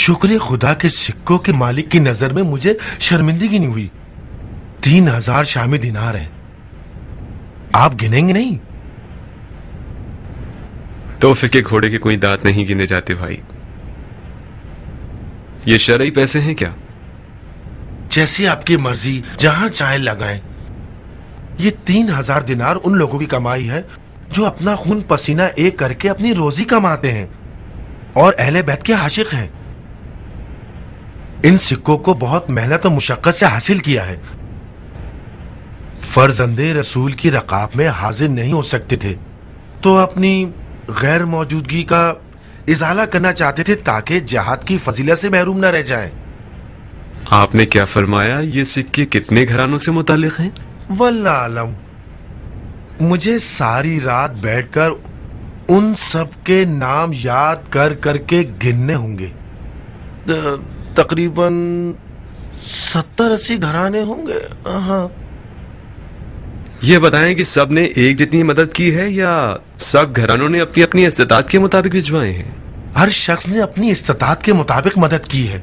शुक्र खुदा के सिक्कों के मालिक की नज़र में मुझे शर्मिंदगी नहीं हुई। तीन हज़ार शामी दिनार हैं। आप गिनेंगे नहीं? तोहफे के घोड़े के कोई दांत नहीं गिने जाते भाई। ये शरई पैसे हैं क्या? जैसी आपकी मर्ज़ी जहाँ चाहे लगाएँ। ये तीन हज़ार दिनार उन लोगों की कमाई है जो अपना खून पसीना एक करके अपनी रोजी कमाते हैं। और अहले बैत के आशिक हैं। इन सिक्कों को बहुत मेहनत और मुशक्कत से हासिल किया है। फर्जंदे रसूल की रकाब में हाजिर नहीं हो सकते थे। तो अपनी गैर मौजूदगी का इजाला करना चाहते थे ताकि जहाद की फजीला से महरूम न रह जाएँ। आपने क्या फरमाया ये सिक्के कितने घरानों से मुतालिक हैं? वल्ला आलम मुझे सारी रात बैठकर उन सब के नाम याद कर करके गिनने होंगे। तकरीबन सत्तर अस्सी घराने होंगे। हाँ ये बताएँ कि सबने एक जितनी मदद की है या सब घरानों ने अपनी अपनी इस्तात के मुताबिक भिजवाए हैं? हर शख्स ने अपनी इस्तात के मुताबिक मदद की है।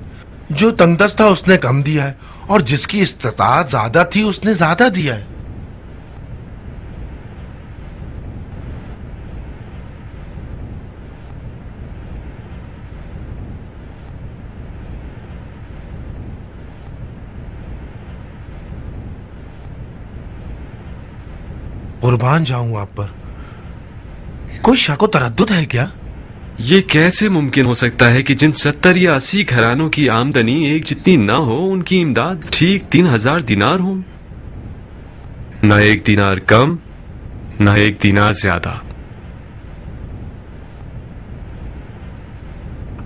जो तंगदस्त था उसने कम दिया है और जिसकी इस्तात ज़्यादा थी उसने ज़्यादा दिया है। कुर्बान जाऊँ आप पर। कोई शाको तरद्दुद है क्या? ये कैसे मुमकिन हो सकता है कि जिन सत्तर या अस्सी घरानों की आमदनी एक जितनी ना हो उनकी इमदाद ठीक तीन हज़ार दिनार हो? न एक दिनार कम न एक दिनार ज़्यादा।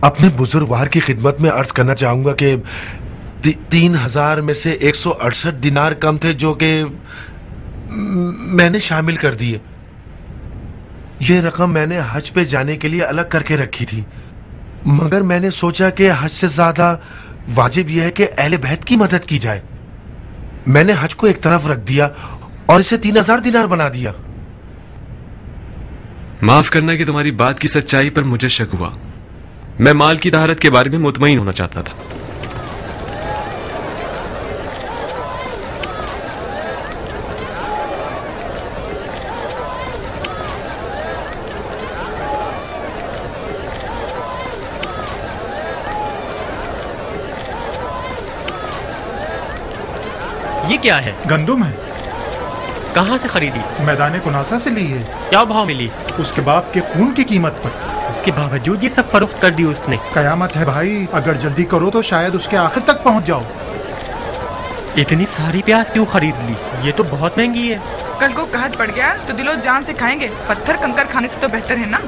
अपने बुजुर्गवार की खिदमत में अर्ज़ करना चाहूँगा कि ती, तीन हज़ार में से एक सौ अड़सठ दिनार कम थे जो कि मैंने शामिल कर दिए ये रकम मैंने हज पे जाने के लिए अलग करके रखी थी। मगर मैंने सोचा कि हज से ज़्यादा वाजिब यह है कि अहले बहत की मदद की जाए। मैंने हज को एक तरफ़ रख दिया और इसे तीन हज़ार दिनार बना दिया। माफ़ करना कि तुम्हारी बात की सच्चाई पर मुझे शक हुआ। मैं माल की तहारत के बारे में मुतमिन होना चाहता था। क्या है? गंदुम है। कहाँ से खरीदी? मैदान कुनासा से ली है। क्या भाव मिली? उसके बाप के खून की कीमत पर। उसके बावजूद ये सब फरोख्त कर दी उसने। कयामत है भाई अगर जल्दी करो तो शायद उसके आखिर तक पहुँच जाओ। इतनी सारी प्याज क्यों खरीद ली? ये तो बहुत महँगी है। कल को कहत पड़ गया तो दिलो जान से खाएँगे। पत्थर कंकर खाने से तो बेहतर है ना?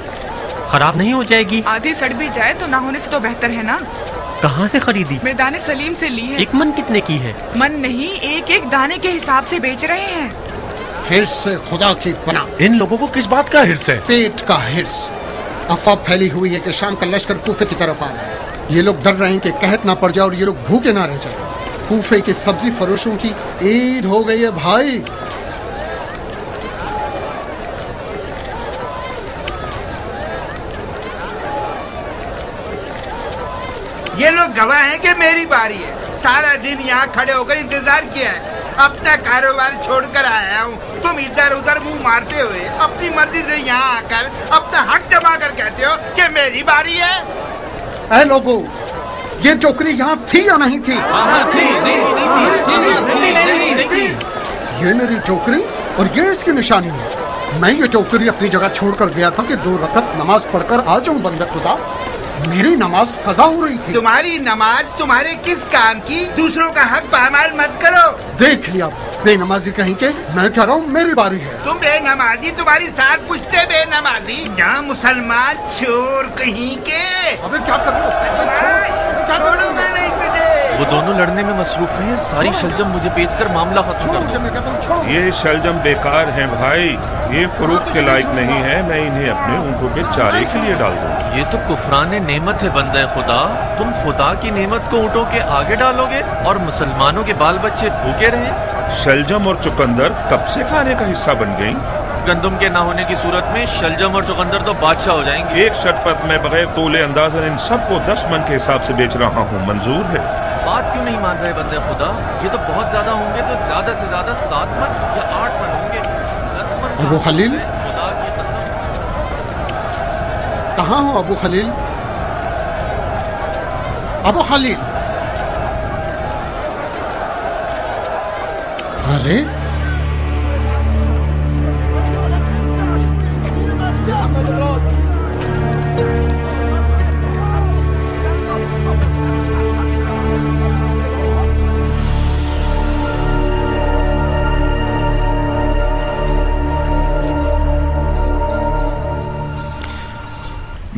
खराब नहीं हो जाएगी। आधी सड़ भी जाए तो ना होने से तो बेहतर है ना? कहाँ से खरीदी? मैदान सलीम से ली है। एक मन कितने की है? मन नहीं एक एक दाने के हिसाब से बेच रहे हैं। हिर्स खुदा की पना इन लोगों को किस बात का हिर्स है? पेट का हिर्स। अफवाह फैली हुई है कि शाम का लश्कर कूफे की तरफ़ आ रहा है। ये लोग डर रहे हैं कि कहत ना पड़ जाए और ये लोग भूखे ना रह जाए। कूफे की सब्ज़ी फरोशों की ईद हो गई है भाई। गवाह हैं कि मेरी बारी है सारा दिन यहाँ खड़े होकर इंतज़ार किया है अब तक कारोबार छोड़कर आया हूँ तुम इधर उधर मुँह मारते हुए अपनी मर्ज़ी से यहाँ आकर अपना हक जमा कर कहते हो कि मेरी बारी है ऐ लोगों ये टोकरी यहाँ थी या नहीं थी ये मेरी टोकरी और ये इसकी निशानी है मैं ये टोकरी अपनी जगह छोड़कर गया था कि दो रकत नमाज़ पढ़कर आ जाऊँ बंदे खुदा मेरी नमाज़ कजा हो रही थी। तुम्हारी नमाज़ तुम्हारे किस काम की? दूसरों का हक पामाल मत करो। देख लिया बेनमाजी कहीं के मैं कह रहा हूँ मेरी बारी है। तुम बेनमाजी तुम्हारी साथ पूछते बेनमाजी। यहाँ मुसलमान चोर कहीं के? अबे क्या करो क्या करो मैं नहीं वो दोनों लड़ने में मसरूफ हैं। सारी शलजम मुझे बेचकर मामला खत्म कर दो। हूँ ये शलजम बेकार हैं भाई। ये फरोख्त के लायक नहीं है। मैं इन्हें अपने ऊँटों के चारे के लिए डाल दूँगा। ये तो कुफरान नेमत है बंदा खुदा। तुम खुदा की नेमत को ऊँटों के आगे डालोगे और मुसलमानों के बाल बच्चे भूखे रहे? शलजम और चुकंदर कब से खाने का हिस्सा बन गई? गंदम के ना होने की सूरत में शलजम और चुकंदर तो बादशाह हो जाएँगे। एक शर्त पर मैं बगैर तोले अंदाजन इन सबको दस मन के हिसाब से बेच रहा हूँ। मंजूर है। बात क्यों नहीं मान रहे बंदे खुदा? ये तो बहुत ज़्यादा होंगे तो ज़्यादा से ज़्यादा सात मन या आठ मन होंगे। दस मन अबू खलील? खुदा की कसम। कहाँ हो अबू खलील? अबू खलील। अरे?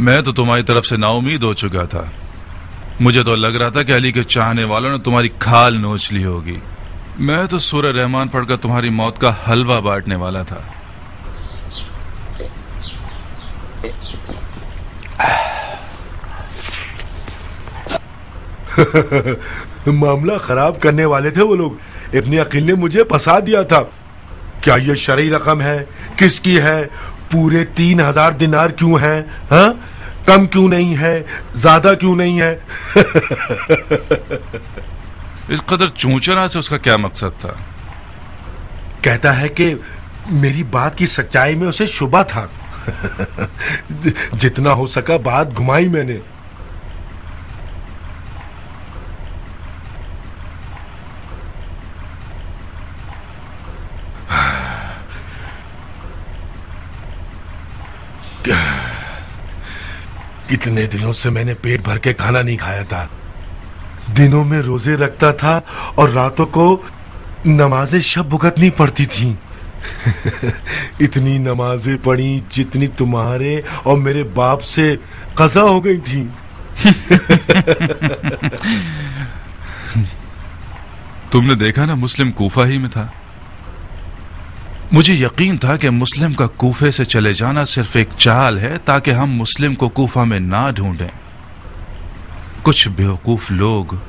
मैं तो तुम्हारी तरफ़ से नाउमीद हो चुका था। मुझे तो लग रहा था कि अली के चाहने वालों ने तुम्हारी खाल नोच ली होगी। मैं तो सूर्य रहमान पढ़कर तुम्हारी मौत का हलवा बांटने वाला था। मामला खराब करने वाले थे वो लोग। इतनी अकील ने मुझे फंसा दिया था। क्या ये शरई रकम है? किसकी है? पूरे तीन हज़ार दिनार क्यों है? हा? कम क्यों नहीं है? ज़्यादा क्यों नहीं है? इस कदर चूचना से उसका क्या मकसद था? कहता है कि मेरी बात की सच्चाई में उसे शुबा था। जितना हो सका बात घुमाई मैंने। कितने दिनों से मैंने पेट भर के खाना नहीं खाया था। दिनों में रोज़े रखता था और रातों को नमाजें शब भुगतनी पड़ती थी। इतनी नमाजें पढ़ी जितनी तुम्हारे और मेरे बाप से कजा हो गई थी। तुमने देखा ना मुस्लिम कोफा ही में था? मुझे यकीन था कि मुस्लिम का कूफे से चले जाना सिर्फ़ एक चाल है, ताकि हम मुस्लिम को कूफा में ना ढूंढें। कुछ बेवकूफ़ लोग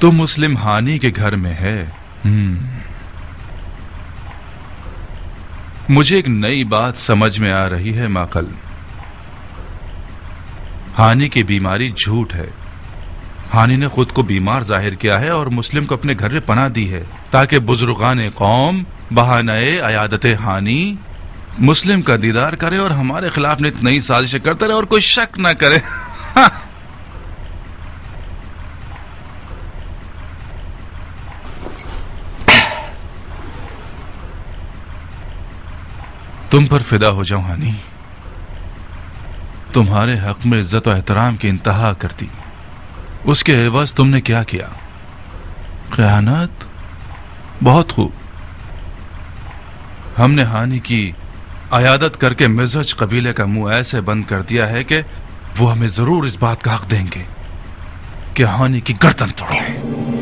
तो मुस्लिम हानि के घर में है। हम्म। मुझे एक नई बात समझ में आ रही है, माकल। हानि की बीमारी झूठ है। हानि ने खुद को बीमार ज़ाहिर किया है और मुस्लिम को अपने घर में पना दी है, ताकि बुजुर्गान कौम बहानए अयादत हानि मुस्लिम का दीदार करे और हमारे खिलाफ नित नई साजिशें करते रहे और कोई शक ना करे। तुम पर फिदा हो जाऊँ हानि। तुम्हारे हक में इज़्ज़त और एहतराम की इंतहा कर दी उसके एवज तुमने क्या किया? खयानत? बहुत खूब। हमने हानि की। अयादत करके मिजज कबीले का मुँह ऐसे बंद कर दिया है कि वो हमें ज़रूर इस बात का हक देंगे कि हानि की गर्दन तोड़ दें।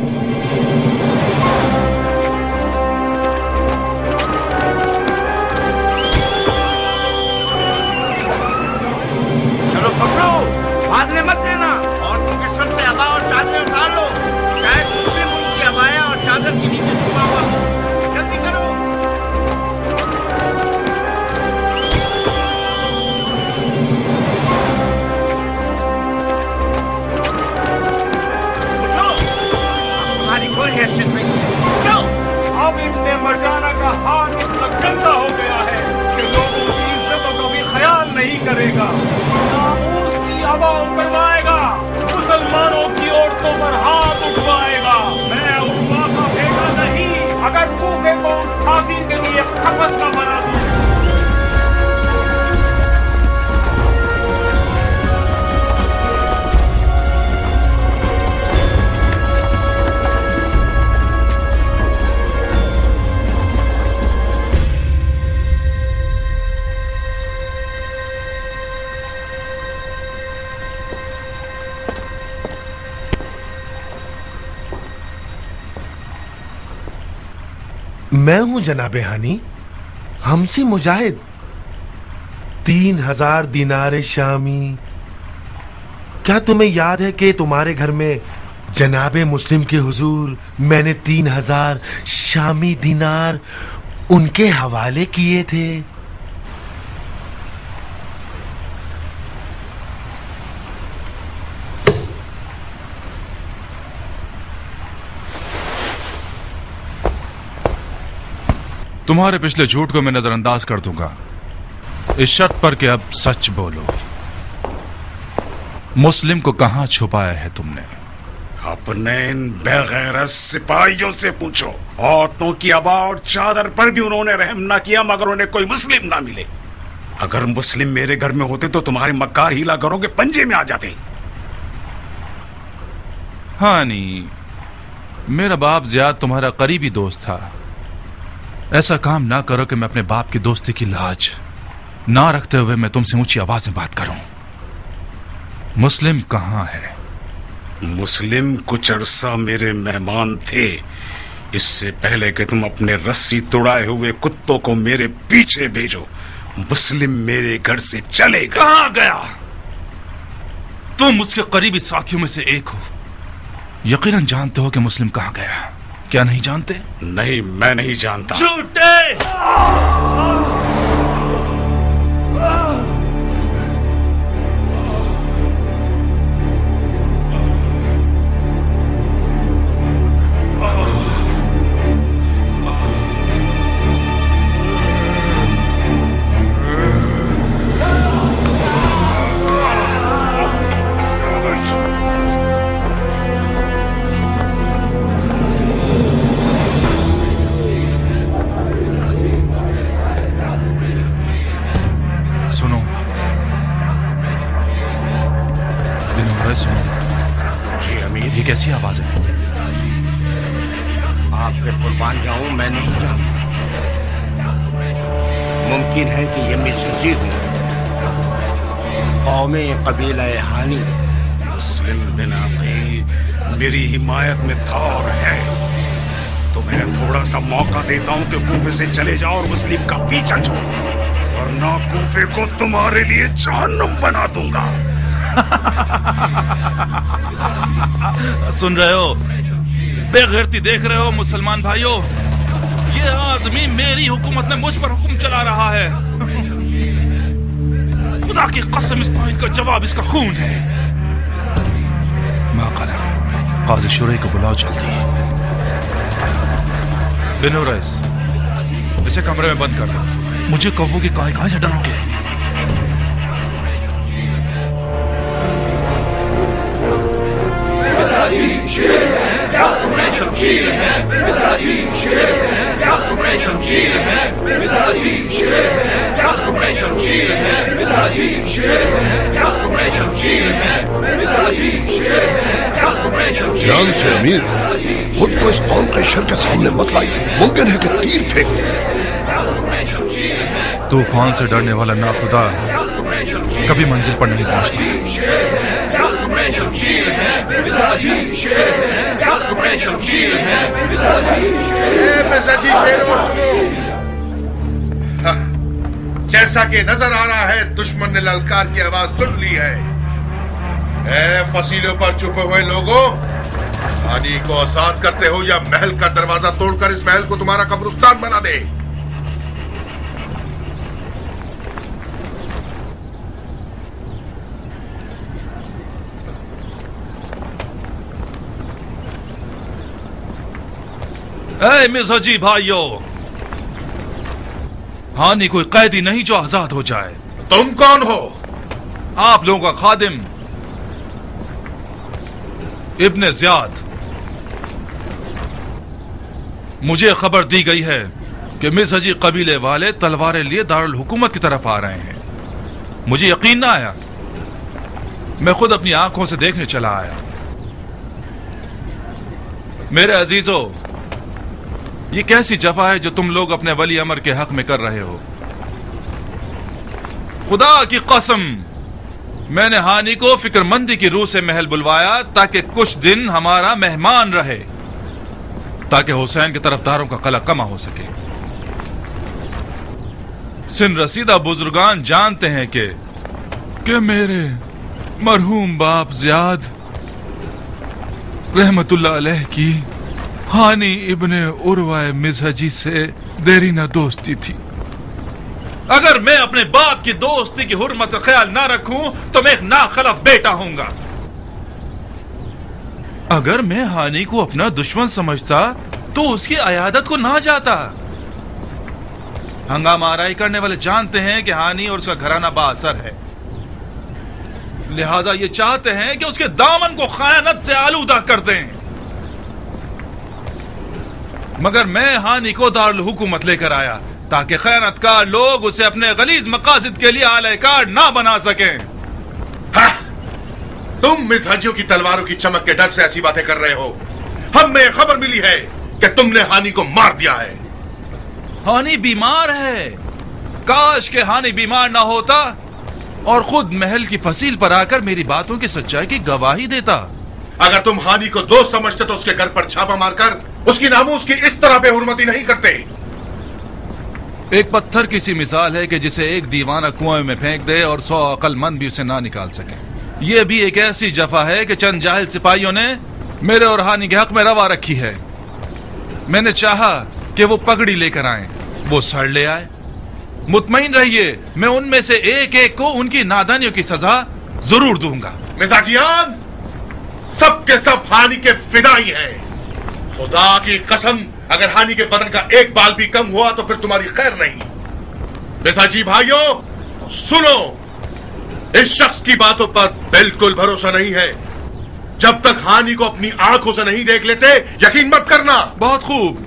करेगा। नामूस की हवा उतरवाएगा मुसलमानों की औरतों पर हाथ उठवाएगा। मैं उठवा का बेटा नहीं, अगर कूफे को उस खाफी के लिए खपत न मैं हूँ जनाबे हानी। हमसी मुजाहिद। तीन हज़ार दिनारे शामी। क्या तुम्हें याद है कि तुम्हारे घर में जनाबे मुस्लिम के हुजूर मैंने तीन हज़ार शामी दिनार उनके हवाले किए थे? तुम्हारे पिछले झूठ को मैं नजरअंदाज कर दूँगा। इस शर्त पर कि अब सच बोलो। मुस्लिम को कहाँ छुपाया है तुमने? अपने इन बेगैरत सिपाहियों से पूछो। औरतों की आबा और चादर पर भी उन्होंने रहम ना किया मगर उन्हें कोई मुस्लिम ना मिले। अगर मुस्लिम मेरे घर में होते तो तुम्हारे मक्कार हीला घरों के पंजे में आ जाते। हानी मेरा बाप जियाद तुम्हारा करीबी दोस्त था। ऐसा काम ना करो कि मैं अपने बाप की दोस्ती की लाज ना रखते हुए मैं तुमसे ऊँची आवाज़ में बात करूँ। मुस्लिम कहाँ है? मुस्लिम कुछ अरसा मेरे मेहमान थे। इससे पहले कि तुम अपने रस्सी तुड़ाए हुए कुत्तों को मेरे पीछे भेजो मुस्लिम मेरे घर से चले कहाँ गया? तुम उसके करीबी साथियों में से एक हो। यकीनन जानते हो कि मुस्लिम कहाँ गया। क्या नहीं जानते? नहीं मैं नहीं जानता। झूठे! से चले जाओ और मुस्लिम का पीछा छोड़ो। वरना कूफे को तुम्हारे लिए जहन्नुम बना दूँगा। सुन रहे हो? बेगैरती देख रहे हो मुसलमान भाइयों? ये आदमी मेरी हुकूमत में मुझ पर हुक्म चला रहा है। खुदा की कसम इस तौहीद का जवाब इसका खून है। माकला काजी शुरे को बुलाओ जल्दी। बिनो रईस इसे कमरे में बंद कर दो। मुझे कौवों की कहा, कहाँ से डरोगे है है? है है? है है? है है? है ध्यान से अमीर खुद को इस कौम के शर के सामने मत लाइए। मुमकिन है कि तीर फेंक दे। तूफ़ान से डरने वाला ना खुदा। कभी मंजिल पर नहीं पहुँचता। है, जैसा कि नज़र आ रहा है, दुश्मन ने ललकार की आवाज़ सुन ली है। फसीलों पर छुपे हुए लोगों हानि को आसाद करते हो या महल का दरवाज़ा तोड़कर इस महल को तुम्हारा कब्रिस्तान बना दे। ए मिर्जाजी भाइयों। हानि कोई कैदी नहीं जो आज़ाद हो जाए। तुम कौन हो? आप लोगों का खादिम इब्ने जियाद। मुझे खबर दी गई है कि मिर्जाजी कबीले वाले तलवारें लिए दारुल हुकूमत की तरफ़ आ रहे हैं। मुझे यकीन ना आया। मैं खुद अपनी आँखों से देखने चला आया। मेरे अजीजों ये कैसी जफा है जो तुम लोग अपने वली अमर के हक में कर रहे हो? खुदा की कसम, मैंने हानि को फिक्रमंदी की रूह से महल बुलवाया ताकि कुछ दिन हमारा मेहमान रहे, ताकि हुसैन के तरफदारों का कला कमा हो सके। सिन रसीदा बुजुर्गान जानते हैं कि कि मेरे मरहूम बाप जियाद रहमतुल्लाह अलैह की हानी इब्ने उर्वा मिजहजी से देरी न दोस्ती थी। अगर मैं अपने बाप की दोस्ती की हुरमत का ख्याल ना रखूँ तो मैं एक नाखलफ बेटा होऊँगा। अगर मैं हानि को अपना दुश्मन समझता तो उसकी अयादत को ना जाता। हंगामा आराई करने वाले जानते हैं कि हानि और उसका घराना बासर है। लिहाजा ये चाहते हैं कि उसके दामन को खयानत से आलूदा कर दें। मगर मैं हानि को दारुल हुकूमत लेकर आया ताकि खयानतकार लोग उसे अपने गलीज मकासद के लिए आलयकार ना बना सकें। तुम मिसहजियों की तलवारों की चमक के डर से ऐसी बातें कर रहे हो। हमें खबर मिली है कि तुमने हानि को मार दिया है। हानि बीमार है। काश के हानि बीमार ना होता और खुद महल की फसील पर आकर मेरी बातों की सच्चाई की गवाही देता। अगर तुम हानि को दोस्त समझते तो उसके घर पर छापा मारकर उसकी नामूस की इस तरह बेहुरमती नहीं करते। एक पत्थर की सी मिसाल है कि जिसे एक दीवाना कुएँ में फेंक दे और सौ अकलमंद भी उसे ना निकाल सके। ये भी एक ऐसी जफा है कि चंद जाहिल सिपाहियों ने मेरे और हानि के हक में रवा रखी है। मैंने चाहा कि वो पगड़ी लेकर आए वो सड़ ले आए। मुतमिन रहिए मैं उनमें से एक एक को उनकी नादानियों की सजा ज़रूर दूँगा। मिजाजियान सब के सब हानि के फिदाई हैं। खुदा की कसम, अगर हानि के बदन का एक बाल भी कम हुआ तो फिर तुम्हारी खैर नहीं। मिसाजी भाइयों, सुनो, इस शख्स की बातों पर बिल्कुल भरोसा नहीं है। जब तक हानि को अपनी आँखों से नहीं देख लेते, यकीन मत करना। बहुत खूब।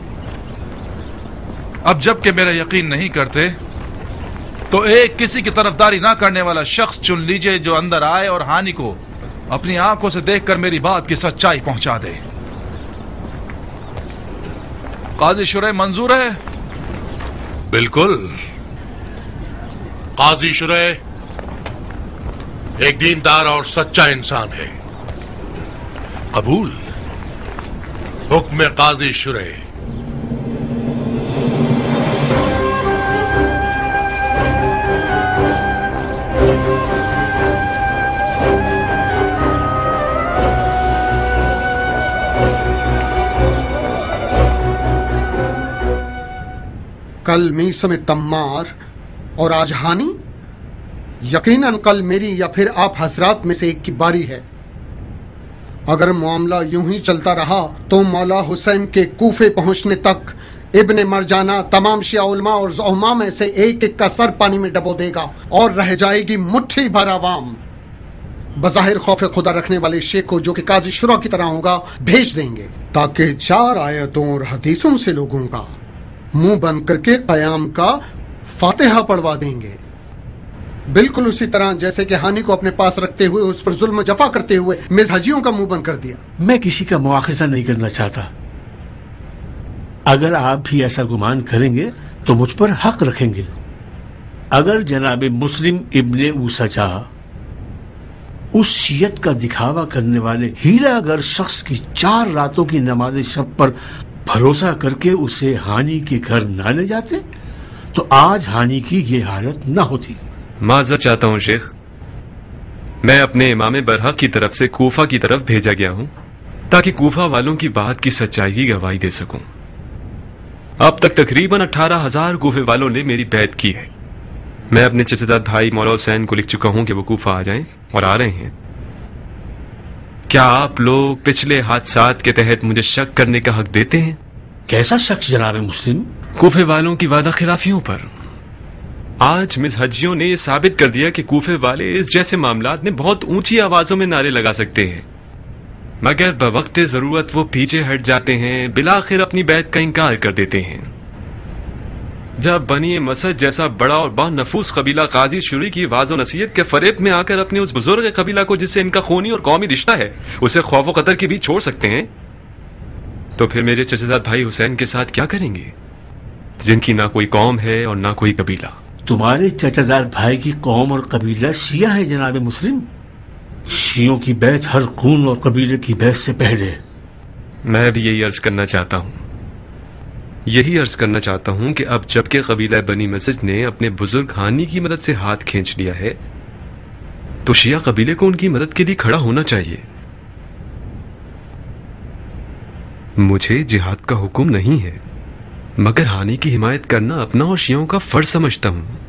अब जबकि मेरा यकीन नहीं करते तो एक किसी की तरफदारी ना करने वाला शख्स चुन लीजिए जो अंदर आए और हानि को अपनी आँखों से देखकर मेरी बात की सच्चाई पहुँचा दे। काजी शुरे मंजूर है बिल्कुल काजी शुरे एक दीनदार और सच्चा इंसान है कबूल हुक्म काजी शुरे कल मीसम तम्मार और आज हानि? यकीनन कल मेरी या फिर आप हजरात में से एक की बारी है। अगर मामला यूँ ही चलता रहा तो मौला हुसैन के कूफे पहुँचने तक इब्न मरजाना तमाम शियाउलमा और जोहमा में से एक एक का सर पानी में डबो देगा और रह जाएगी मुट्ठी भर आवाम बज़ाहिर खौफ खुदा रखने वाले शेख को जो कि काजी शुरा की तरह होगा, भेज देंगे, ताकि चार आयतों और हदीसों से लोगों का मुँह बंद करके कयाम का फातिहा पढ़वा देंगे। बिल्कुल उसी तरह जैसे कि हानि को अपने पास रखते हुए, उस पर जुल्म जफा करते हुए मिजहजियों का मुँह बंद कर दिया। मैं किसी का मुआखजा नहीं करना चाहता। अगर आप भी ऐसा गुमान करेंगे तो मुझ पर हक रखेंगे। अगर जनाब मुस्लिम इब्ने ऊसजा उस शीयत का दिखावा करने वाले हीरा अगर शख्स की चार रातों की नमाज़ शब पर भरोसा करके उसे हानि के घर ना ले जाते तो आज हानि की ये हालत न होती। माजर चाहता हूँ शेख। मैं अपने इमाम बरहक की तरफ़ से कूफा की तरफ़ भेजा गया हूँ, ताकि कूफा वालों की बात की सच्चाई की गवाही दे सकूँ। अब तक तकरीबन अठारह हज़ार कूफे वालों ने मेरी बैत की है। मैं अपने चचेदार भाई मौला हुसैन को लिख चुका हूँ कि वो कूफा आ जाएँ और आ रहे हैं। क्या आप लोग पिछले हादसात के तहत मुझे शक करने का हक देते हैं? कैसा शख्स जनाब मुस्लिम? कूफे वालों की वादा खिलाफियों पर। आज मिस हजियों ने यह साबित कर दिया कि कूफे वाले इस जैसे मामला में बहुत ऊँची आवाजों में नारे लगा सकते हैं। मगर बवक्त ज़रूरत वो पीछे हट जाते हैं बिलाखिर अपनी बैत का इनकार कर देते हैं। जब बनी मसद जैसा बड़ा और बा नफूस कबीला काजी शुरी की वाजो नसीहत के फरेब में आकर अपने उस बुज़ुर्ग कबीला को जिससे इनका खूनी और कौमी रिश्ता है उसे खौफ कतर की भी छोड़ सकते हैं? तो फिर मेरे चचेदार भाई हुसैन के साथ क्या करेंगे? जिनकी ना कोई कौम है और ना कोई कबीला। तुम्हारे चचादार भाई की कौम और कबीला शिया है जनाब मुस्लिम? शियों की बैत हर खून और कबीले की बैत से पहले। मैं भी यही अर्ज़ करना चाहता हूँ। यही अर्ज़ करना चाहता हूँ कि अब जबकि कबीला बनी मस्जिद ने अपने बुज़ुर्ग हानी की मदद से हाथ खींच लिया है तो शिया कबीले को उनकी मदद के लिए खड़ा होना चाहिए। मुझे जिहाद का हुक्म नहीं है, मगर हानि की हिमायत करना अपना और शियों का फ़र्ज़ समझता हूँ।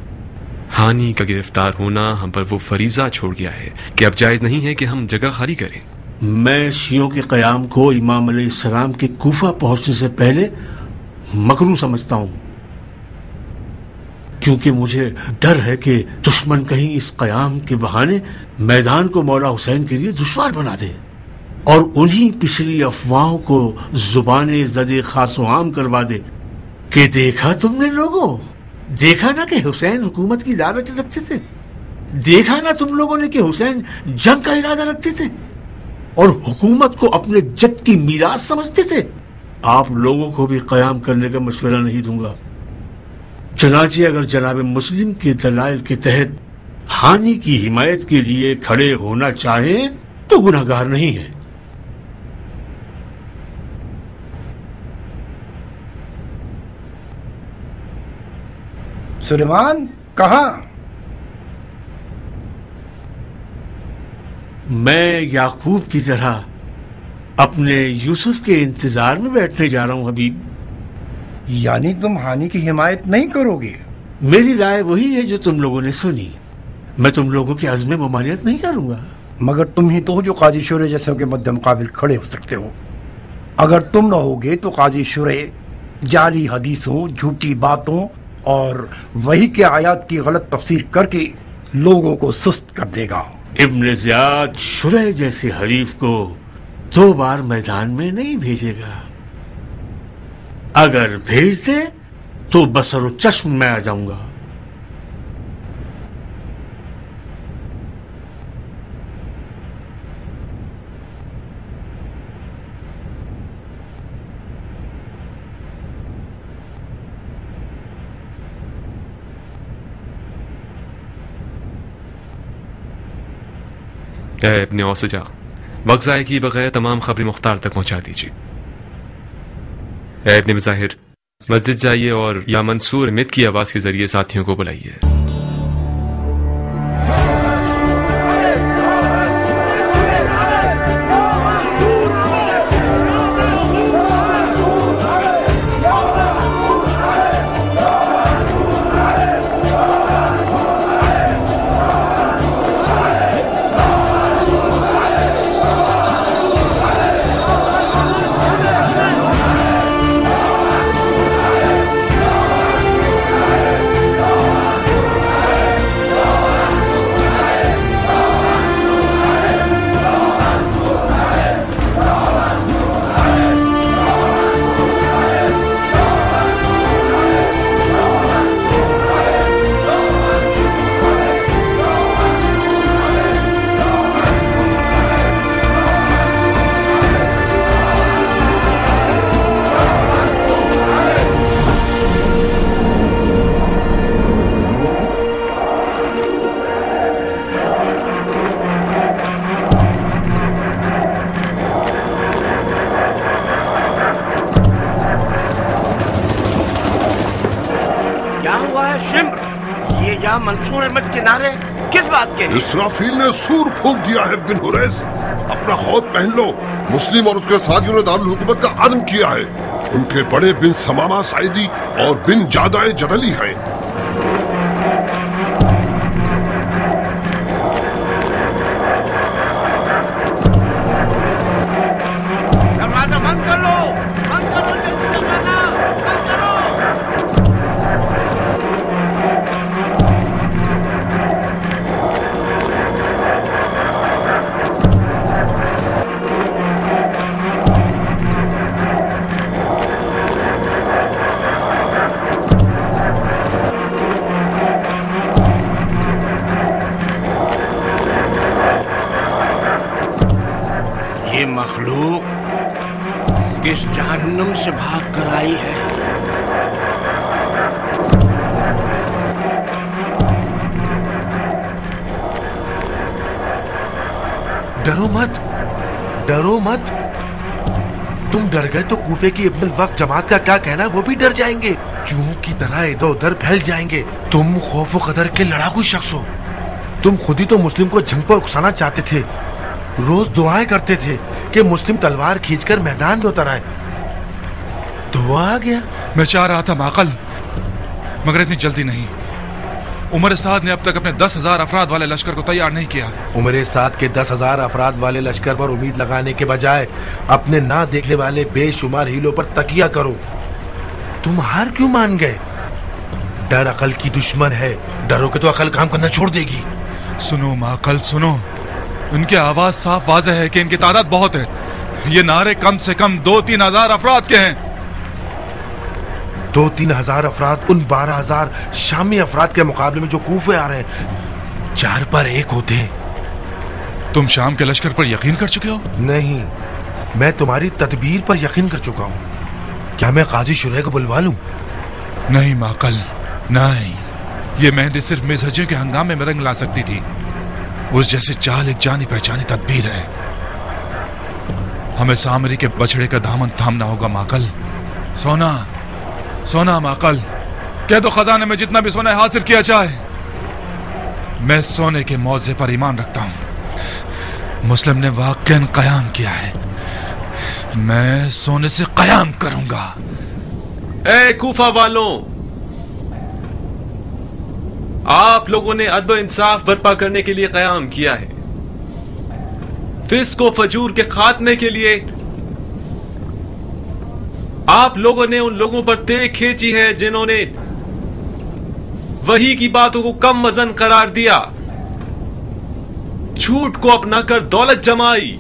हानि का गिरफ़्तार होना हम पर वो फरीजा छोड़ गया है कि अब जायज़ नहीं है कि हम जगह खाली करें। मैं शियों के कयाम को इमाम सलाम के कूफा पहुँचने से पहले मकरू समझता हूँ। क्योंकि मुझे डर है कि दुश्मन कहीं इस कयाम के बहाने मैदान को मौला हुसैन के लिए दुश्वार बना दे और उन्हीं पिछली अफवाहों को ज़ुबान जदे खासो आम करवा दे कि देखा तुमने लोगों? देखा ना कि हुसैन हुकूमत की लालच रखते थे? देखा ना तुम लोगों ने कि हुसैन जंग का इरादा रखते थे? और हुकूमत को अपने जद की मीरास समझते थे? आप लोगों को भी कयाम करने का मशवरा नहीं दूँगा। चनाचे अगर जनाब मुस्लिम के दलाइल के तहत हानि की हिमायत के लिए खड़े होना चाहें तो गुनाहगार नहीं है। सुलेमान कहा? मैं याकूब की तरह अपने यूसुफ के इंतज़ार में बैठने जा रहा हूँ हबीब। यानी तुम हानि की हिमायत नहीं करोगे? मेरी राय वही है जो तुम लोगों ने सुनी। मैं तुम लोगों की अज़म ममानियत नहीं करूँगा। मगर तुम ही तो हो जो काजी शुरे जैसे के मध्य मुकाबिल खड़े हो सकते हो। अगर तुम न होगे तो काजी शुरे जाली हदीसों झूठी बातों और वही के आयात की गलत तफसीर करके लोगों को सुस्त कर देगा। इब्न जियाद शुरह जैसे हरीफ को दो बार मैदान में नहीं भेजेगा। अगर भेज दे तो बसर चश्म में आ जाऊँगा। अपने औसजा वक्त की बगैर तमाम खबरें मुख्तार तक पहुँचा दीजिए अपने मज़ाहिर मस्जिद जाइए और या मंसूर मित की आवाज़ के ज़रिए साथियों को बुलाइए इसराफील ने सूर फूक दिया है, बिन हुरैस। अपना खौफ पहन लो। मुस्लिम और उसके साथियों ने दारुल हुकूमत का आज़म किया है। उनके बड़े बिन समामा साइदी और बिन जादाए जदली हैं। डरो मत। तुम डर गए तो कूफे की इब्न वक्त जमात का क्या कहना वो भी डर जाएँगे। चूहों की तरह इधर उधर फैल जाएँगे। तुम खौफ कदर के लड़ाकू शख्स हो। तुम खुद ही तो मुस्लिम को जंग पर उकसाना चाहते थे। रोज दुआएँ करते थे कि मुस्लिम तलवार खींचकर मैदान में उतर आए। वो आ गया। मैं चाह रहा था माकल, मगर इतनी जल्दी नहीं। उमर साद ने अब तक अपने दस हज़ार अफराद वाले लश्कर को तैयार नहीं किया। उमरे साथ के दस हज़ार अफराद वाले लश्कर पर उम्मीद लगाने के बजाय अपने ना देखने वाले बेशुमार हीलों पर तकिया करो। तुम हार क्यों मान गए? डर अकल की दुश्मन है। डरोगे तो अकल काम करना छोड़ देगी। सुनो माकल सुनो। इनकी आवाज़ साफ़ वाजह है कि इनकी तादाद बहुत है। ये नारे कम से कम दो तीन हज़ार अफराद के हैं। दो तीन हज़ार अफराद उन बारह हज़ार शामी अफराद के मुकाबले में जो कूफे आ रहे हैं चार पर एक होते हैं। तुम शाम के लश्कर पर यकीन कर चुके हो? नहीं मैं तुम्हारी तदबीर पर यकीन कर चुका हूँ। क्या मैं काजी शुरह को बुलवा लूँ? नहीं माकल नहीं। ये मेहंदी सिर्फ़ मिसहजियों के हंगामे में रंग ला सकती थी। उस जैसे चाल एक जानी पहचानी तदबीर है। हमें सामरी के बछड़े का दामन थामना होगा माकल। सोना सोना माकल कह दो खजाने में जितना भी सोना है, हासिल किया जाए। मैं सोने के मौजे पर ईमान रखता हूँ। मुस्लिम ने वाकन कयाम किया है। मैं सोने से कयाम करूँगा। ए, कूफा वालों! आप लोगों ने अदल इंसाफ बर्पा करने के लिए कयाम किया है। फिस को फजूर के खात्मे के लिए आप लोगों ने उन लोगों पर तेज खींची है जिन्होंने वही की बातों को कम वज़न करार दिया। झूठ को अपनाकर दौलत जमाई,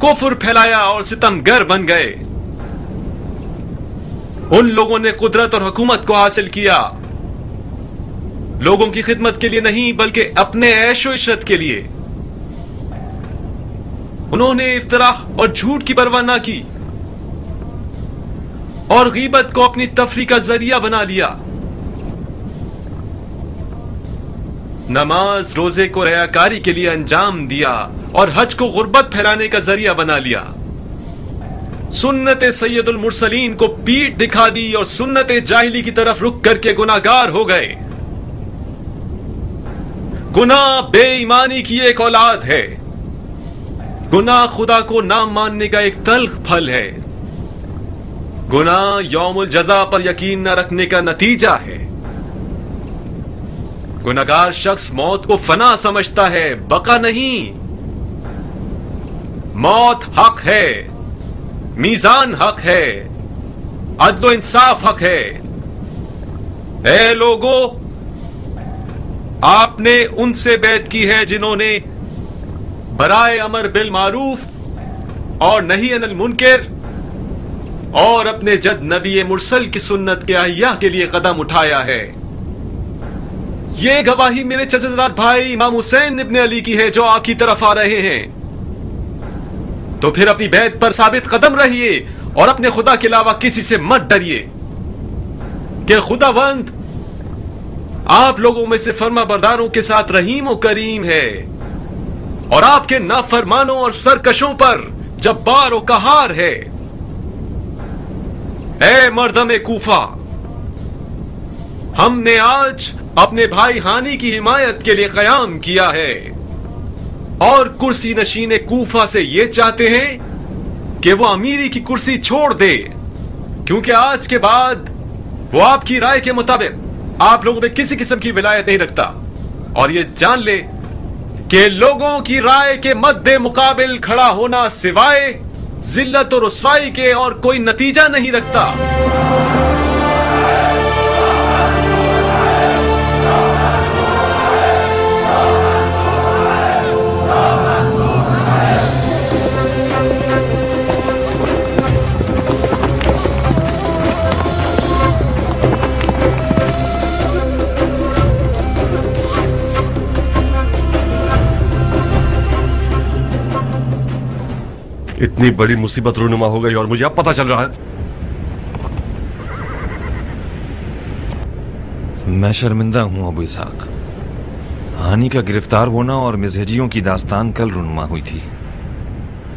कुफर फैलाया और सितमगर बन गए। उन लोगों ने कुदरत और हुकूमत को हासिल किया। लोगों की खिदमत के लिए नहीं, बल्कि अपने ऐशो इशरत के लिए। उन्होंने इफ्तराह और झूठ की परवाह ना की। और गीबत को अपनी तफरी का ज़रिया बना लिया। नमाज़, रोज़े को रयाकारी के लिए अंजाम दिया और हज को गुर्बत फैलाने का ज़रिया बना लिया। सुन्नत सैयदुल मुरसलीन को पीठ दिखा दी और सुन्नत जाहिली की तरफ़ रुक करके गुनागार हो गए। गुना बेईमानी की एक औलाद है। गुना खुदा को ना मानने का एक तल्ख फल है। गुनाह यौमुल जजा पर यकीन न रखने का नतीजा है। गुनागार शख्स मौत को फना समझता है, बका नहीं। मौत हक है, मीजान हक है, अदलो इंसाफ हक है। ए लोगो, आपने उनसे बैत की है जिन्होंने बराए अमर बिल मारूफ और नहीं अनिल मुनकर। और अपने जद नबी मुरसल की सुन्नत के अहिया के लिए कदम उठाया है। ये गवाही मेरे चचदार भाई इमाम हुसैन इब्ने अली की है, जो आपकी तरफ़ आ रहे हैं। तो फिर अपनी बैत पर साबित कदम रहिए और अपने खुदा के अलावा किसी से मत डरिए कि खुदावंद आप लोगों में से फर्मा बरदारों के साथ रहीम और करीम है और आपके नाफरमानों और सरकशों पर जब्बार और कहार है। ए मर्दम कूफा। हमने आज अपने भाई हानि की हिमायत के लिए कयाम किया है। और कुर्सी नशीन कूफा से ये चाहते हैं कि वो अमीरी की कुर्सी छोड़ दे, क्योंकि आज के बाद वो आपकी राय के मुताबिक आप लोगों में किसी किस्म की विलायत नहीं रखता। और ये जान ले कि लोगों की राय के मद्दे मुकाबिल खड़ा होना सिवाय जिल्लत और रसवाई के और कोई नतीजा नहीं रखता। इतनी बड़ी मुसीबत रूनुमा हो गई और मुझे अब पता चल रहा है। मैं शर्मिंदा हूँ अबू इसाक हानि का गिरफ़्तार होना और मिजहजियों की दास्तान कल रुनुमा हुई थी।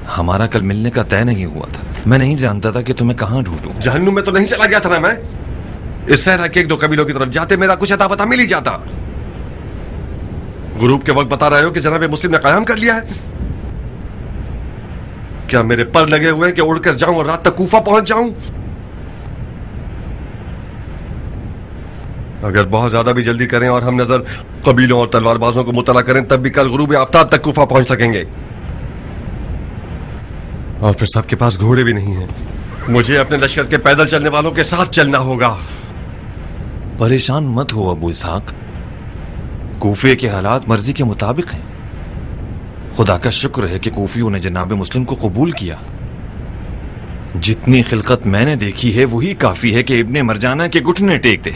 हमारा कल मिलने का तय नहीं हुआ था। मैं नहीं जानता था कि तुम्हें कहाँ ढूंढूं। जहन्नुम में तो नहीं चला गया था ना मैं? इस सहरा के एक दो कबीलों की तरफ़ जाते मेरा कुछ अता पता मिल ही जाता। ग्रुप के वक्त बता रहे हो कि जनाब मुस्लिम ने कायम कर लिया है। क्या मेरे पर लगे हुए हैं कि उड़कर जाऊँ और रात तक कूफा पहुँच जाऊँ? अगर बहुत ज़्यादा भी जल्दी करें और हम नज़र कबीलों और तलवारबाजों को मुतला करें, तब भी कल गुरूब आफ्ताब तक कूफा पहुँच सकेंगे। और फिर सबके पास घोड़े भी नहीं हैं। मुझे अपने लश्कर के पैदल चलने वालों के साथ चलना होगा। परेशान मत हो, अबू इसहाक कूफे के हालात मर्ज़ी के मुताबिक हैं। खुदा का शुक्र है कि कोफियों ने जनाब मुस्लिम को कबूल किया। जितनी खिलकत मैंने देखी है, वही काफ़ी है कि इब्ने मरजाना के घुटने टेक दे।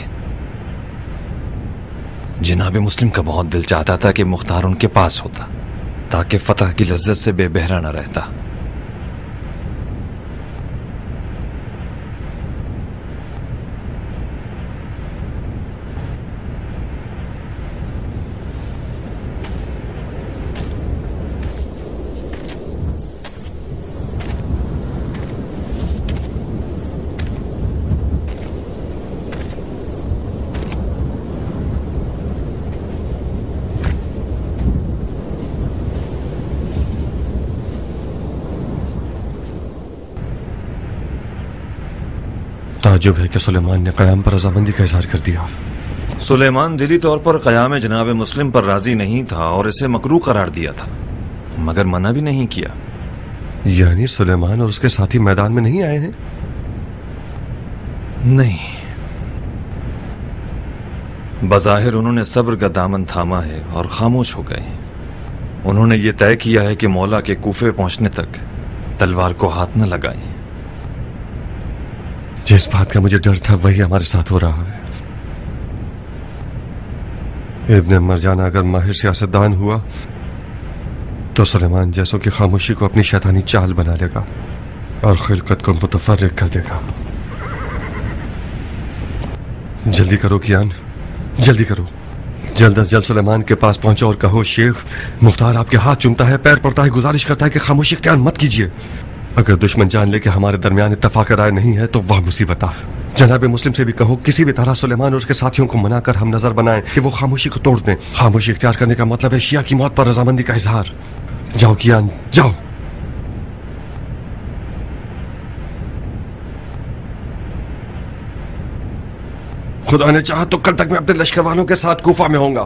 जनाब मुस्लिम का बहुत दिल चाहता था कि मुख्तार उनके पास होता, ताकि फतह की लज्जत से बेबहरा न रहता। ताजुब है कि सुलेमान ने कयाम पर रजामंदी का इजहार कर दिया। सुलेमान दिली तौर पर कयाम जनाब मुस्लिम पर राज़ी नहीं था और इसे मकरू करार दिया था मगर मना भी नहीं किया। यानी सुलेमान और उसके साथी मैदान में नहीं आए हैं? नहीं। बजाहिर उन्होंने सब्र का दामन थामा है और खामोश हो गए हैं। उन्होंने ये तय किया है कि मौला के कूफे पहुँचने तक तलवार को हाथ न लगाएँ। जिस बात का मुझे डर था, वही हमारे साथ हो रहा है। इब्ने मरजाना अगर माहिर सियासतदान हुआ तो सलेमान जैसों की खामोशी को अपनी शैतानी चाल बना लेगा और खिलकत को मुतफरक कर देगा। जल्दी करो कियान, जल्दी करो। जल्द अज जल्द सुलेमान के पास पहुंचो और कहो, शेख, मुख्तार आपके हाथ चुमता है, पैर पड़ता है, गुजारिश करता है कि खामोशी इख्तियार मत कीजिए। अगर दुश्मन जान ले कि हमारे दरमियान इतफाक राय नहीं है तो वह मुसीबत आ। जनाब मुस्लिम से भी कहो, किसी भी तरह सुलेमान और उसके साथियों को मनाकर हम नज़र बनाएँ कि वो खामोशी को तोड़ दें। खामोशी इख्तियार करने का मतलब है शिया की मौत पर रजामंदी का इजहार। जाओ कियान, जाओ। खुदा ने चाहा तो कल तक मैं अपने लश्कर वालों के साथ गुफा में होऊँगा।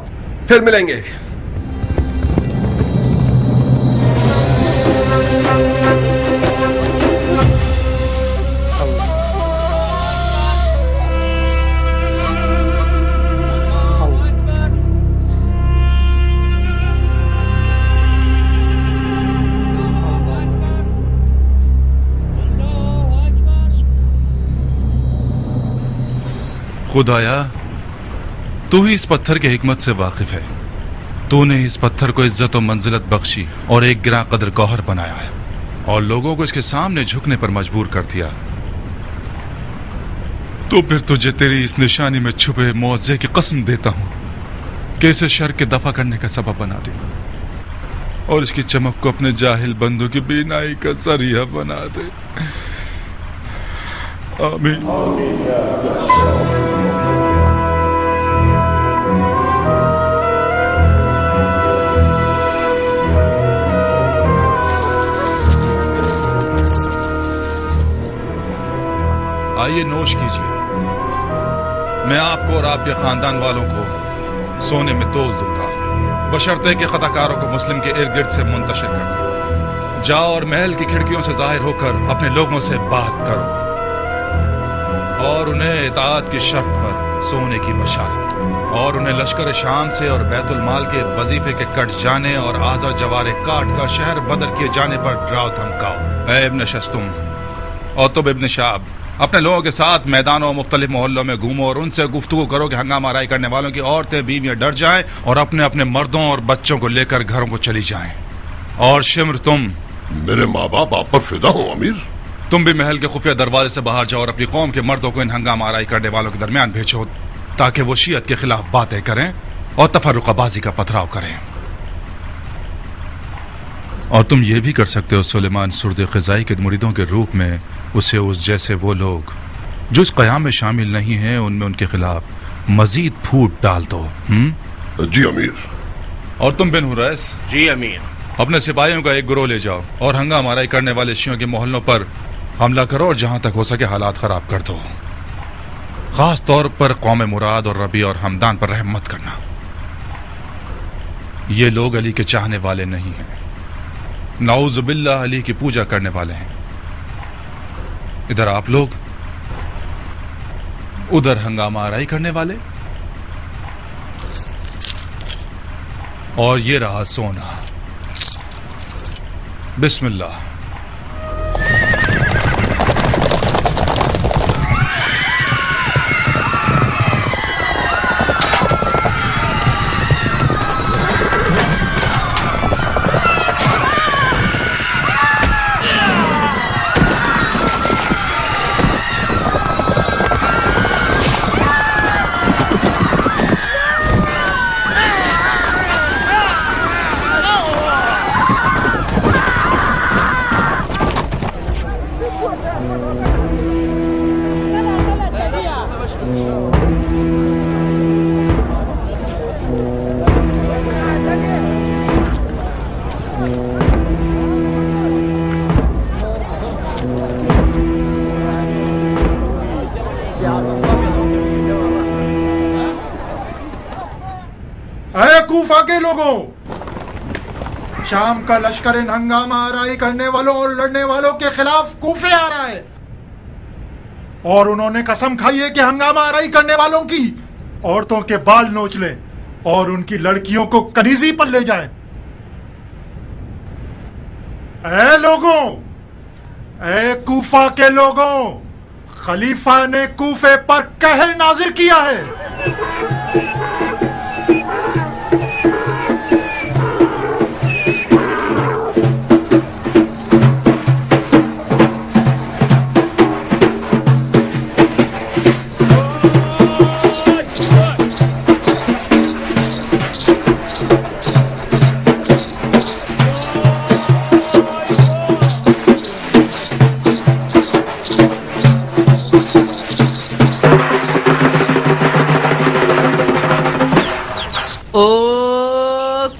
फिर मिलेंगे। खुदाया, तू ही इस पत्थर की हिकमत से वाकिफ है। तूने इस पत्थर को इज़्ज़त और मंजिलत बख्शी और एक गिरा कदर गौहर बनाया है और लोगों को इसके सामने झुकने पर मजबूर कर दिया। तो फिर तुझे तेरी इस निशानी में छुपे मुआवजे की कसम देता हूँ कि इसे शर के दफ़ा करने का सबब बना दे और इसकी चमक को अपने जाहिल बंधु की बीनाई का ज़रिया बना दे। आमीन आइए नोश कीजिए। मैं आपको और आपके खानदान वालों को सोने में तोल दूँगा। बशर्ते के खताकारों को मुस्लिम के इर्द गिर्द से मुंतशिर कर दो। जाओ और महल की खिड़कियों से ज़ाहिर होकर अपने लोगों से बात करो। और उन्हें इताद की शर्त पर सोने की बशारत दो। और उन्हें लश्कर शाम से और बैतुल माल के वजीफे के कट जाने और आजा जवारे काट कर शहर बदर किए जाने पर डराव धमकाओ। इब्न शस्तुम, और तुम इब्न शाब, अपने लोगों के साथ मैदानों और मुख्तलिफ़ मोहल्लों में घूमो और उनसे गुफ्तु करो कि हंगामा राय करने वालों की औरतें, बीवियाँ डर जाएँ और अपने अपने मर्दों और बच्चों को लेकर घरों को चली जाएँ। और शिमर तुम, मेरे माँ बाप आप पर फिदा हो, अमीर। तुम भी महल के खुफिया दरवाजे से बाहर जाओ और अपनी कौम के मर्दों को इन हंगामा आराई करने वालों के दरमियान भेजो ताकि वो शीयत के खिलाफ बातें करें और तफरुकाबाजी का पथराव करें। और तुम ये भी कर सकते हो सुलेमान सुरद खजाई के मुरीदों के रूप में उसे उस जैसे वो लोग जो इस कयाम में शामिल नहीं हैं उनमें उनके खिलाफ मजीद फूट डाल दो हुँ? जी अमीर। और तुम बिन हुरैस? जी अमीर। अपने सिपाहियों का एक ग्रोह ले जाओ और हंगामा आराई करने वाले शियों के मोहल्लों पर हमला करो और जहाँ तक हो सके हालात खराब कर दो। खास तौर पर कौम मुराद और रबी और हमदान पर रहम मत करना। ये लोग अली के चाहने वाले नहीं हैं। नाउजुबिल्ला अली की पूजा करने वाले हैं। इधर आप लोग, उधर हंगामा आराई करने वाले, और ये रहा सोना। बिस्मिल्लाह। लोगों। शाम का लश्कर इन हंगामा आराई करने वालों और लड़ने वालों के खिलाफ कूफे आ रहा है। और उन्होंने कसम खाई है कि हंगामा आराई करने वालों की औरतों के बाल नोच ले और उनकी लड़कियों को कनीजी पर ले जाए। ए लोगों, ए कूफा के लोगों, खलीफा ने कूफे पर कहर नाजिर किया है।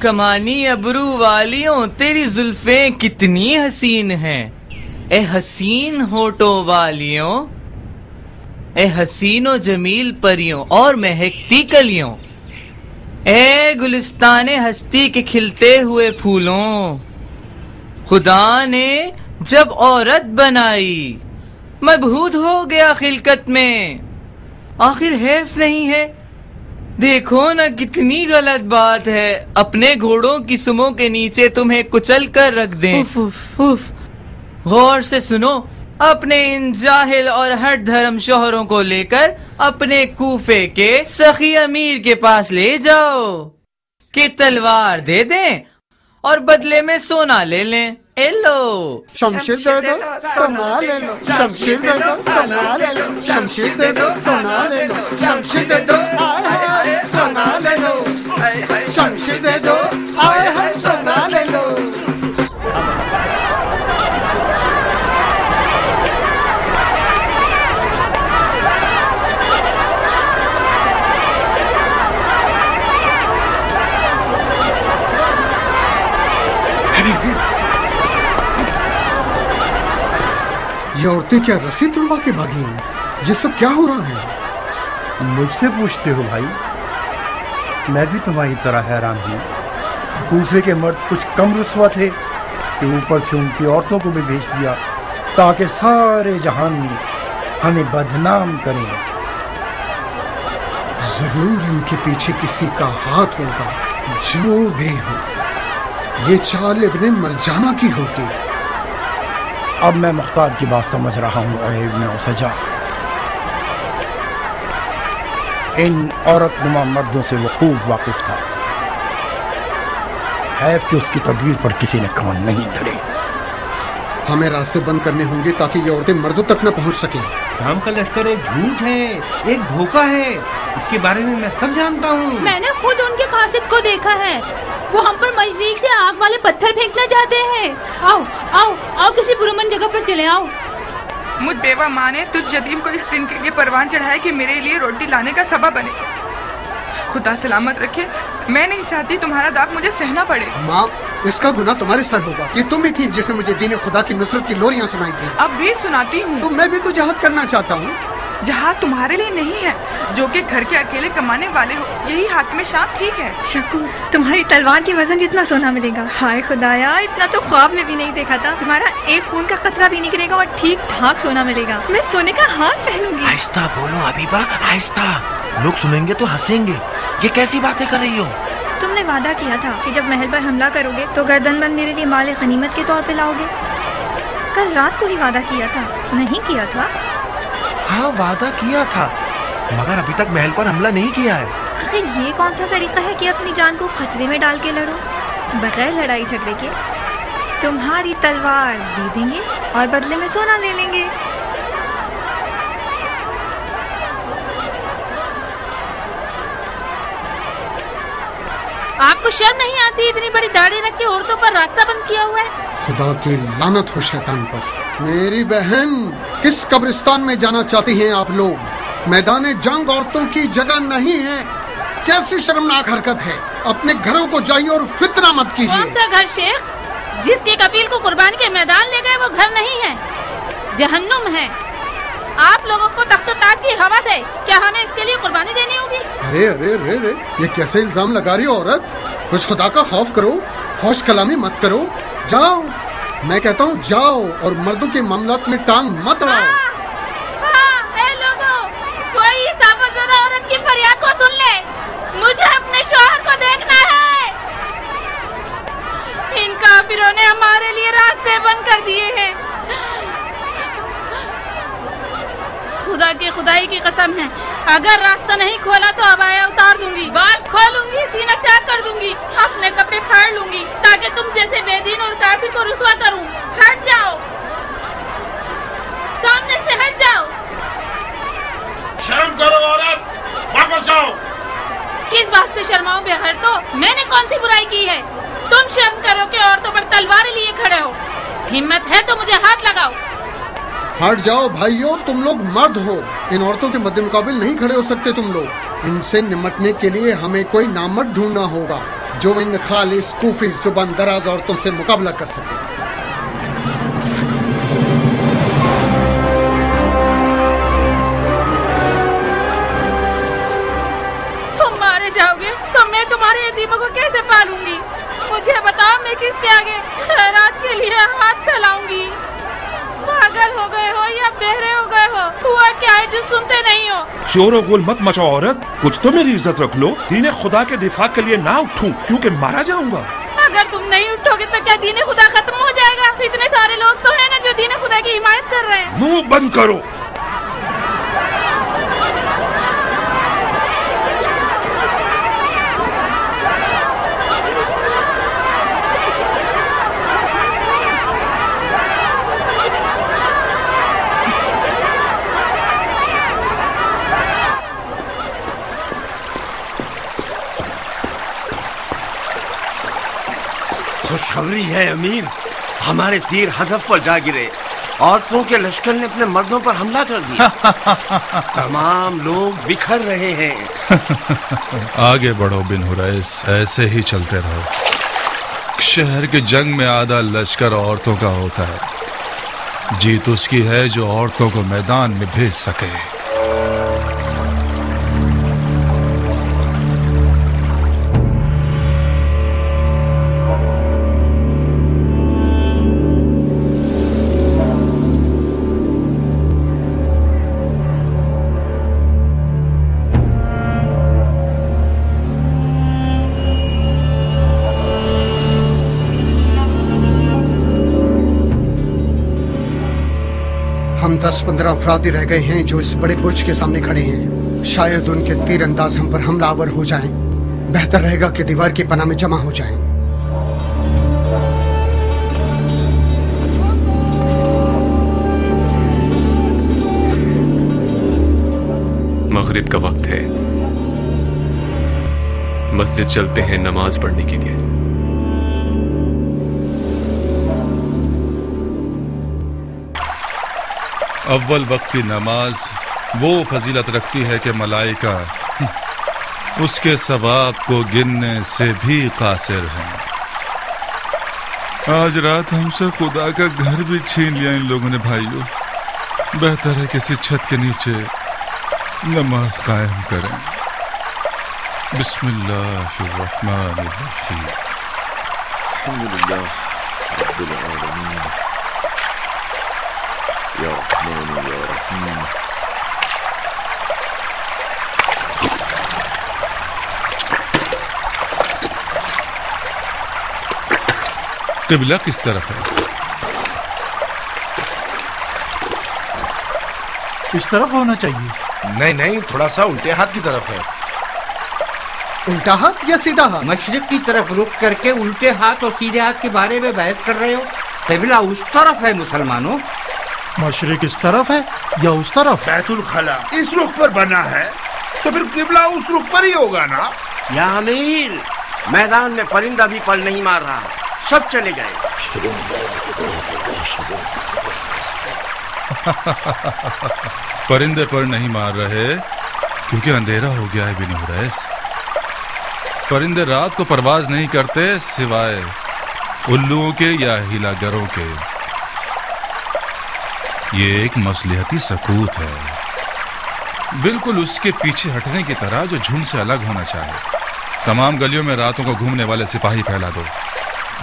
कमानी अबरू वालियों, तेरी जुल्फे कितनी हसीन हैं। ए हसीन होटो वालियों, ए हसीनो जमील परियों और महकती कलियों। ए गुलिस्तान हस्ती के खिलते हुए फूलों, खुदा ने जब औरत बनाई, मबहूद हो गया खिलकत में। आखिर हैफ नहीं है देखो ना कितनी गलत बात है। अपने घोड़ों की सुमो के नीचे तुम्हें कुचल कर रख दें। उफ, उफ, उफ। गौर से सुनो अपने इन जाहिल और हट धर्म शोहरों को लेकर अपने कूफे के सखी अमीर के पास ले जाओ। कि तलवार दे दें और बदले में सोना ले लें। ए लो शमशीर दे दो सोना ले लो शमशीर दे दो सोना ले लो शमशीर दे दो सोना ले लो शमशीर दे दो आए हाय सोना ले लो शमशीर दे दो आए हाय सोना ले लो ये औरतें क्या रस्सी तुड़वा के भागी हैं? ये सब क्या हो रहा है? मुझसे पूछते हो भाई। मैं भी तुम्हारी तरह हैरान हूँ। कूफे के मर्द कुछ कम रुसवा थे। कि ऊपर से उनकी औरतों को भी भेज दिया ताकि सारे जहान में हमें बदनाम करें। ज़रूर इनके पीछे किसी का हाथ होगा जो भी हो। ये चाल इब्ने मरजाना की होगी। अब मैं मुख्तार की बात समझ रहा हूँ इब्न सजा इन औरत नुमा मर्दों से वो खूब वाकिफ था। हैफ कि उसकी तदवीर पर किसी ने कमन नहीं धरे। हमें रास्ते बंद करने होंगे ताकि ये औरतें मर्दों तक न पहुँच सकें। शाम का लश्कर एक झूठ है एक धोखा है। इसके बारे में मैं सब जानता हूँ। मैंने खुद उनके कासिद को देखा है। वो हम पर मजनीक से आग वाले पत्थर फेंकना चाहते हैं। आओ आओ आओ किसी पुरमन जगह पर चले आओ। मुझ बेवा माँ ने तुझ यतीम को इस दिन के लिए परवान चढ़ाया कि मेरे लिए रोटी लाने का सबब बने। खुदा सलामत रखे मैं नहीं चाहती तुम्हारा दाग मुझे सहना पड़े। माँ इसका गुना तुम्हारे सर होगा ये तुम ही थी जिसने मुझे दीन खुदा की नुसरत की लोरियाँ सुनाई थी अब भी सुनाती हूँ। तो मैं भी तो जहाद करना चाहता हूँ। जहाँ तुम्हारे लिए नहीं है जो कि घर के अकेले कमाने वाले हो यही हाथ में शाम ठीक है। शकूर तुम्हारी तलवार के वज़न जितना सोना मिलेगा। हाय खुदाया इतना तो ख्वाब में भी नहीं देखा था। तुम्हारा एक खून का कतरा भी निकलेगा और ठीक ठाक सोना मिलेगा। मैं सोने का हार पहनूँगी। आहिस्ता बोलो हबीबा आहिस्ता। लोग सुनेंगे तो हंसेंगे। ये कैसी बातें कर रही हो? तुमने वादा किया था कि जब महल पर हमला करोगे तो गर्दन गर्दनबंद मेरे लिए माल गनीमत के तौर पे लाओगे। कल रात को ही वादा किया था। नहीं किया था? हाँ वादा किया था। मगर अभी तक महल पर हमला नहीं किया है। आखिर ये कौन सा तरीका है कि अपनी जान को खतरे में डाल के लड़ो? बगैर लड़ाई झगड़े के। तुम्हारी तलवार दे देंगे और बदले में सोना ले लेंगे। आपको शर्म नहीं आती? इतनी बड़ी दाढ़ी रख के औरतों पर रास्ता बंद किया हुआ है। खुदा की लानत हो शैतान पर। मेरी बहन किस कब्रिस्तान में जाना चाहती हैं आप लोग? मैदान जंग औरतों की जगह नहीं है। कैसी शर्मनाक हरकत है? अपने घरों को जाइए और फितना मत कीजिए। कौन सा घर शेख? जिसके कपील को कुर्बानी के मैदान ले गए वो घर नहीं है। जहन्नुम है। आप लोगों को तख्त ताज की हवा से क्या हमें इसके लिए कुर्बानी देनी होगी? अरे अरे अरे अरे ये कैसे इल्ज़ाम लगा रही हो औरत? कुछ खुदा का खौफ करो फौश कलामी मत करो। जाओ। मैं कहता हूँ जाओ और मर्दों के मामला में टांग मत अड़ाओ हाँ, हाँ, लोगों, कोई औरत की फरियाद को सुन ले। मुझे अपने शोहर को देखना है। इन काफिरों ने हमारे लिए रास्ते बंद कर दिए हैं। खुदा की खुदाई की कसम है। अगर रास्ता नहीं खोला तो अबाया उतार दूँगी। बाल खोलूँगी सीना चाक कर दूँगी। अपने कपड़े फाड़ लूँगी ताकि तुम जैसे बेदीन और काफिर को रुसवा करूँ। हट जाओ। सामने से हट जाओ। शर्म करो औरत वापस आओ किस बात से शर्माओ बेहर तो? मैंने कौन सी बुराई की है? तुम शर्म करो कि औरतों पर तलवार लिए खड़े हो। हिम्मत है तो मुझे हाथ लगाओ। हट जाओ भाइयों, तुम लोग मर्द हो। इन औरतों के मद्दे मुकाबिल नहीं खड़े हो सकते तुम लोग। इनसे निमटने के लिए हमें कोई नामर्द ढूंढना होगा, जो इन खालिस कूफी ज़ुबान दराज औरतों से मुकाबला कर सके। तुम मारे जाओगे? तो मैं तुम्हारे यतीमों को कैसे पालूँगी? मुझे बताओ मैं किसके आगे? खैरात के लिए हाथ फैलाऊँगी। पागल हो गए हो या बेहरे हो गए हो? हुआ क्या है जो सुनते नहीं हो? शोर और गुल मत मचो औरत। कुछ तो मेरी इज़्ज़त रख लो। दीन खुदा के दिफा के लिए ना उठूं क्योंकि मारा जाऊँगा। अगर तुम नहीं उठोगे तो क्या दीन खुदा खत्म हो जाएगा? इतने सारे लोग तो है ना जो दीन खुदा की हिमायत कर रहे हैं। मुँह बंद करो। खुशखबरी है अमीर। हमारे तीर हदफ पर जा गिरे। औरतों के लश्कर ने अपने मर्दों पर हमला कर दिया। तमाम लोग बिखर रहे हैं। आगे बढ़ो बिन हुरैस ऐसे ही चलते रहो। शहर के जंग में आधा लश्कर औरतों का होता है। जीत उसकी है जो औरतों को मैदान में भेज सके। दस पंद्रह अफराद रह गए हैं जो इस बड़े बुर्ज के सामने खड़े हैं शायद उनके तीर अंदाज हम पर हमलावर हो जाएँ। बेहतर रहेगा कि दीवार की पनाह में जमा हो जाएँ। मगरिब का वक्त है मस्जिद चलते हैं नमाज़ पढ़ने के लिए अव्वल वक्त की नमाज़, वो फजीलत रखती है कि मलाइका उसके सवाब को गिनने से भी कासिर हैं। आज रात हमसे खुदा का घर भी छीन लिया इन लोगों ने, भाइयों। बेहतर है किसी छत के नीचे नमाज़ कायम करें। बिस्मिल्लाहिर्रहमानिर्रहीम। किबला किस तरफ़ है इस तरफ़ होना चाहिए। नहीं नहीं थोड़ा सा उल्टे हाथ की तरफ़ है। उल्टा हाथ या सीधा हाथ? मशरक की तरफ़ रुक करके उल्टे हाथ और सीधे हाथ के बारे में बहस कर रहे हो? किबला उस तरफ़ है मुसलमानों। मशरक इस तरफ़ है या उस तरफ़? बैतुल खला इस रुख पर बना है तो फिर किबला उस रुख पर ही होगा ना? या अमीर मैदान में परिंदा भी पल नहीं मार रहा सब चले गए। परिंदे पर नहीं मार रहे क्योंकि अंधेरा हो गया है बिन हुरैस। परिंदे रात को परवाज नहीं करते सिवाय उल्लुओं के या हिलागरों के। ये एक मसलिहती सकूत है। बिल्कुल उसके पीछे हटने की तरह जो झुंड से अलग होना चाहे। तमाम गलियों में रातों को घूमने वाले सिपाही फैला दो।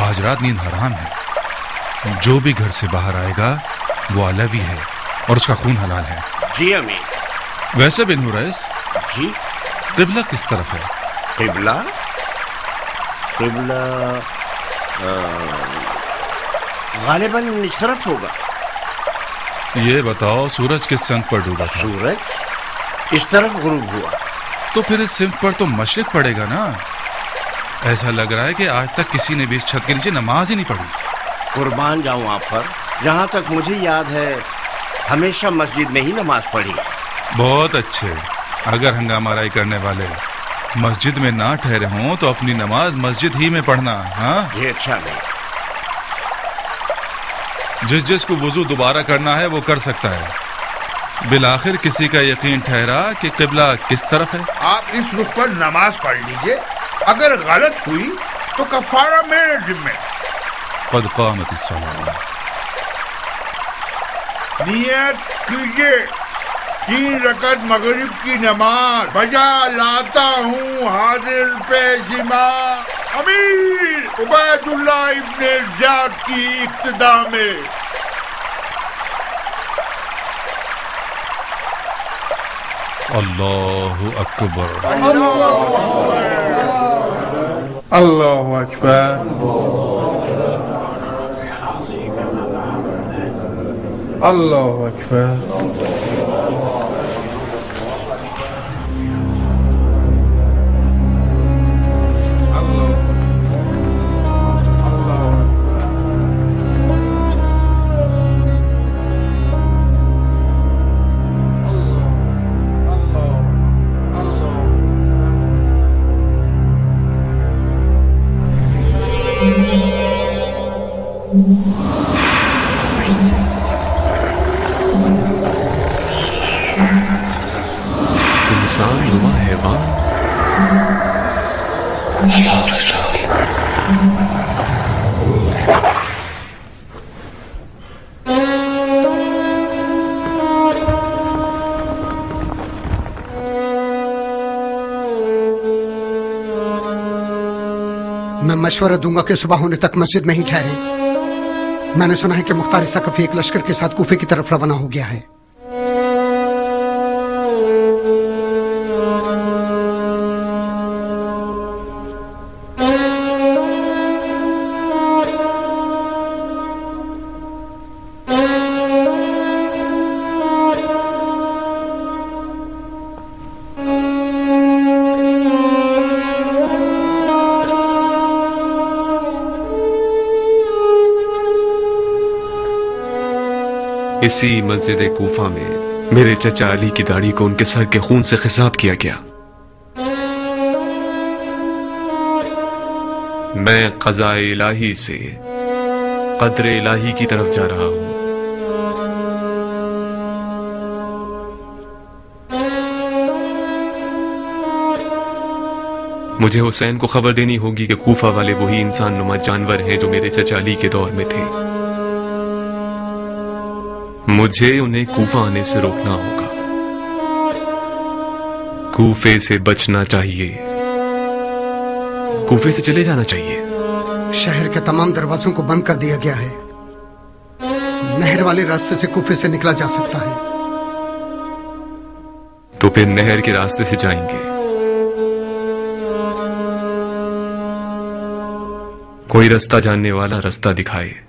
आज रात नींद हराम है। जो भी घर से बाहर आएगा वो अलवी है और उसका खून हलाल है। जी अमीर। वैसे बिन हुरैस? जी। किबला किस तरफ़ है? किबला? किबला गालिबन इस तरफ़ होगा। ये बताओ सूरज किस संग पर डूबा था? सूरज इस तरफ़ गुरूब हुआ। तो फिर इस सिंह पर तो मशरक पड़ेगा ना? ऐसा लग रहा है कि आज तक किसी ने भी इस छत के नीचे नमाज़ ही नहीं पढ़ी। कुर्बान जाऊँ आप पर। जहाँ तक मुझे याद है हमेशा मस्जिद में ही नमाज़ पढ़ी। बहुत अच्छे। अगर हंगामाराई करने वाले मस्जिद में ना ठहरे हों तो अपनी नमाज़ मस्जिद ही में पढ़ना हाँ? ये अच्छा नहीं। जिस जिस को वज़ू दोबारा करना है वो कर सकता है। बिलाखिर किसी का यकीन ठहरा कि किबला किस तरफ़ है? आप इस रुख पर नमाज़ पढ़ लीजिए। अगर गलत हुई तो कफारा मेरे जिम्मे। कद कामत नियत कीजिए तीन रकत मगरिब की नमाज़ बजा लाता हूँ हाजिर पे जिमा। अमीर उबैदुल्ला इब्ने जाद की इब्तदा में। अल्लाह अकबर। अल्लाह अकबर। अल्लाह अकबर। मशवरा दूँगा कि सुबह होने तक मस्जिद में ही ठहरे। मैंने सुना है कि मुख्तार सकफी एक लश्कर के साथ कूफे की तरफ़ रवाना हो गया है। इसी मस्जिद कूफा में मेरे चचा अली की दाढ़ी को उनके सर के खून से खिसाब किया गया। मैं कजा इलाही से कदर इलाही की तरफ़ जा रहा हूँ। मुझे हुसैन को खबर देनी होगी कि कूफा वाले वही इंसान नुमा जानवर हैं जो मेरे चचा अली के दौर में थे। मुझे उन्हें कूफा आने से रोकना होगा। कूफे से बचना चाहिए। कूफे से चले जाना चाहिए। शहर के तमाम दरवाजों को बंद कर दिया गया है। नहर वाले रास्ते से कूफे से निकला जा सकता है। तो फिर नहर के रास्ते से जाएँगे। कोई रास्ता जानने वाला रास्ता दिखाए।